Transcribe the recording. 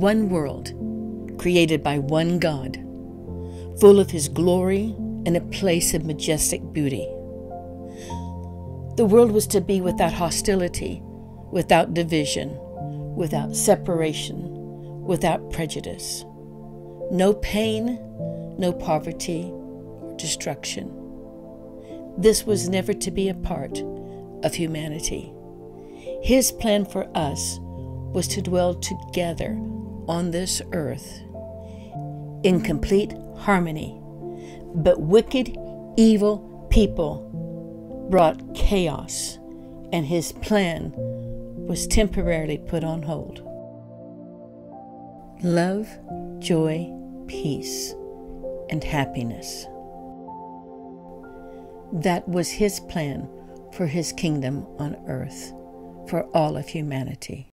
one world created by one God, full of His glory and a place of majestic beauty. The world was to be without hostility, without division, without separation, without prejudice. No pain, no poverty, destruction. This was never to be a part of humanity. His plan for us was to dwell together on this earth in complete harmony. But wicked, evil people brought chaos, and his plan was temporarily put on hold. Love, joy, peace, and happiness. That was his plan for his kingdom on earth for all of humanity.